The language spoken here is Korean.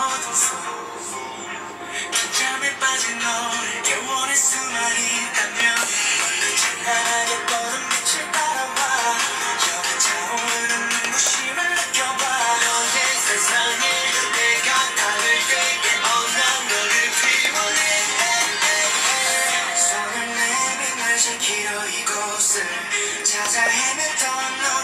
얻었어. 그 잠에 빠진 너를 깨워낼 수만 있다면 찬란하게 뻗은 빛을 따라와. 여기 차오르는 눈부심을 느껴봐. 너의 세상에 내가 다를 되게 어난 너를 피워내. 손을 내밀 날 지키려 이곳을 찾아 헤맸던 너.